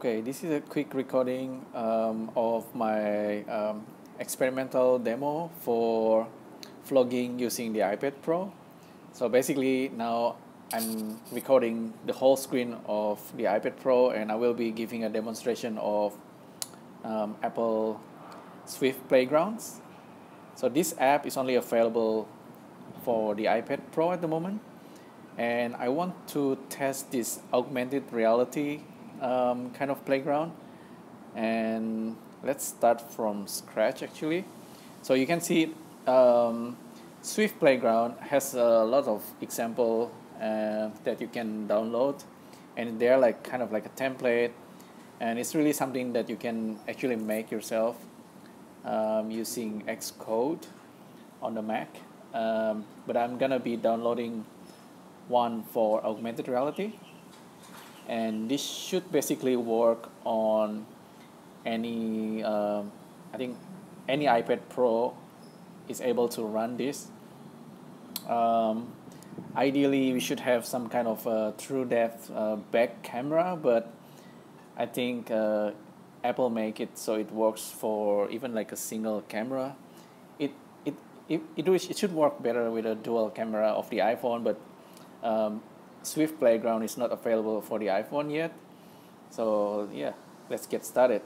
Okay, this is a quick recording um, of my um, experimental demo for vlogging using the iPad Pro. So basically now I'm recording the whole screen of the iPad Pro and I will be giving a demonstration of um, Apple Swift Playgrounds. So this app is only available for the iPad Pro at the moment and I want to test this augmented reality um, kind of playground. And let's start from scratch actually. So you can see um, Swift Playground has a lot of example uh, that you can download. And they're like kind of like a template. And it's really something that you can actually make yourself um, using Xcode on the Mac. Um, but I'm gonna be downloading one for augmented reality and this should basically work on any um, I think any iPad Pro is able to run this. Um, ideally we should have some kind of a true depth uh, back camera but I think uh, Apple make it so it works for even like a single camera. It it it, it, it should work better with a dual camera of the iPhone but um, Swift Playground is not available for the iPhone yet. So yeah, let's get started.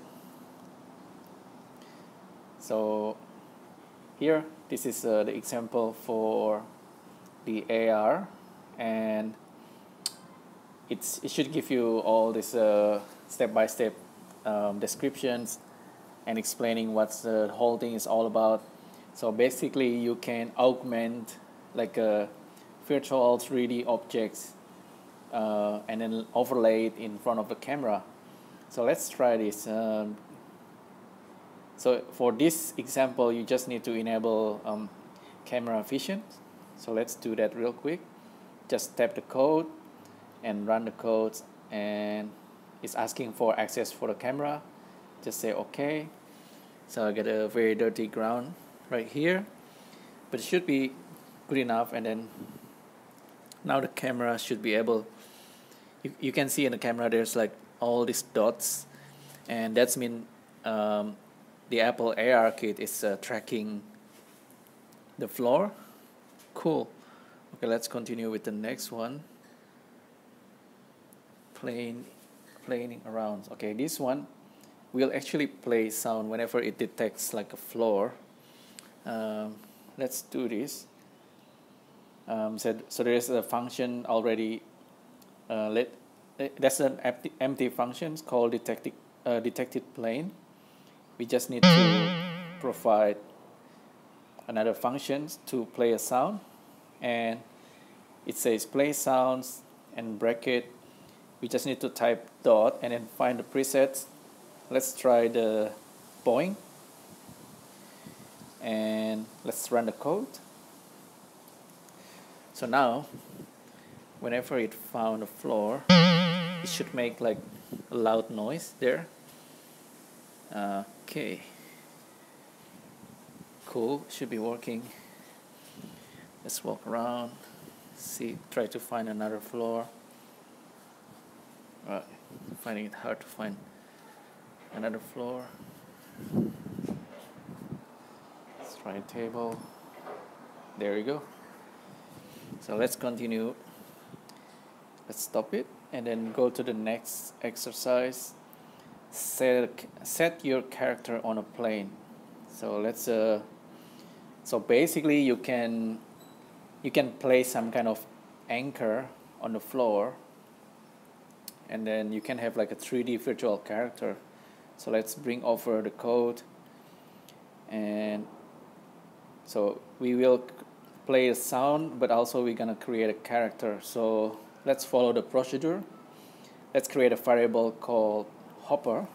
So here, this is uh, the example for the AR and it's, it should give you all this uh, step-by-step um, descriptions and explaining what the whole thing is all about. So basically you can augment like a virtual 3D objects uh, and then overlay it in front of the camera. So let's try this. Um, so for this example, you just need to enable um, camera vision. So let's do that real quick. Just tap the code and run the code and it's asking for access for the camera. Just say okay. So I get a very dirty ground right here, but it should be good enough and then now the camera should be able you, you can see in the camera there's like all these dots. And that's mean um, the Apple ARKit is uh, tracking the floor. Cool. Okay let's continue with the next one. Playing playing around. Okay this one will actually play sound whenever it detects like a floor. Um, let's do this um, so, so there is a function already uh, let eh, that's an empty, empty function called detected uh, detected plane. We just need to provide another function to play a sound. And it says play sounds and bracket. We just need to type dot and then find the presets. Let's try the boing and let's run the code so now, whenever it found a floor, it should make like a loud noise there. Uh, okay. Cool, should be working. Let's walk around, see, try to find another floor. Right, finding it hard to find another floor. Let's try a table. There you go so let's continue. Let's stop it and then go to the next exercise. Set set your character on a plane. So let's uh so basically you can you can place some kind of anchor on the floor and then you can have like a 3D virtual character. So let's bring over the code and so we will play a sound but also we're gonna create a character. So let's follow the procedure. Let's create a variable called hopper.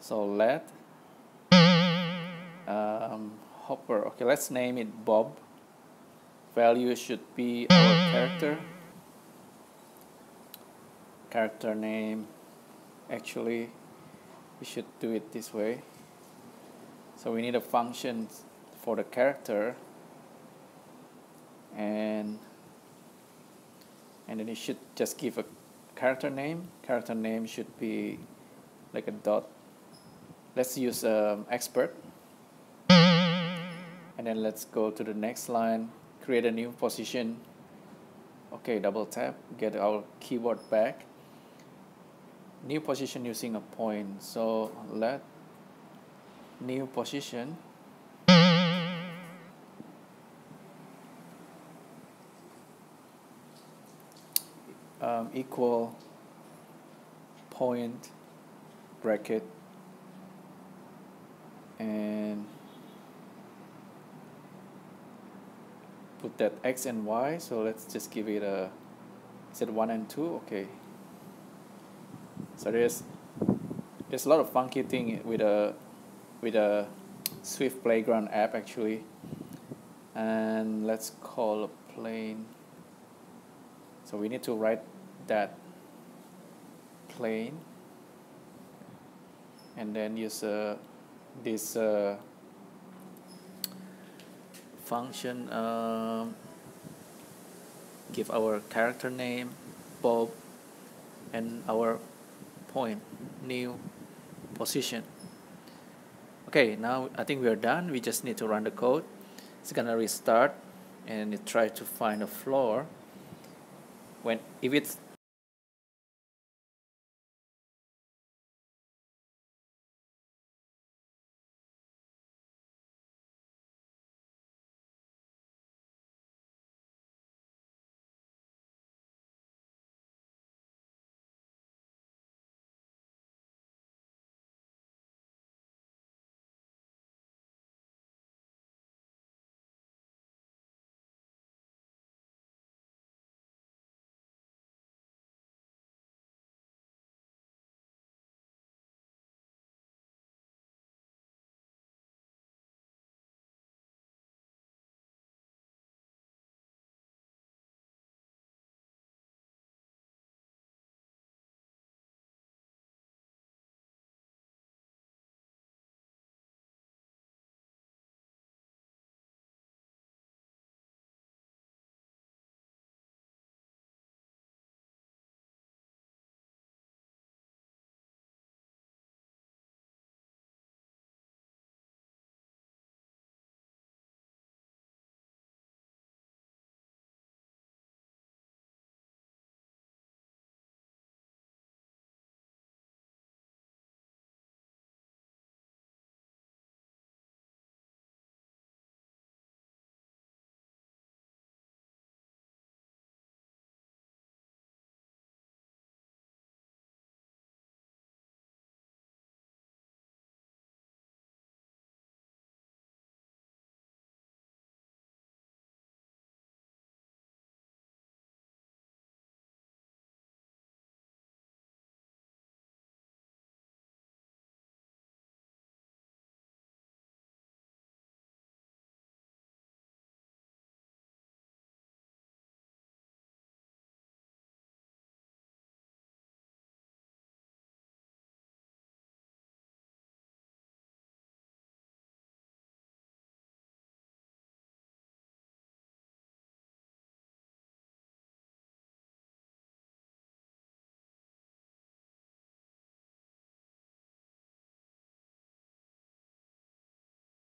So let um, hopper. Okay let's name it Bob. Value should be our character. Character name actually we should do it this way. So we need a function for the character and and then you should just give a character name. Character name should be like a dot. Let's use um, expert. And then let's go to the next line. Create a new position. Okay double tap. Get our keyboard back. New position using a point. So let new position um, equal point bracket and put that x and y. So let's just give it a is it 1 and 2 okay. So there's there's a lot of funky thing with a with a Swift Playground app actually. And let's call a plane. So we need to write that plane. And then use uh, this uh, function uh, give our character name Bob and our point new position. Okay now I think we're done. We just need to run the code. It's gonna restart and it try to find a floor. When if it's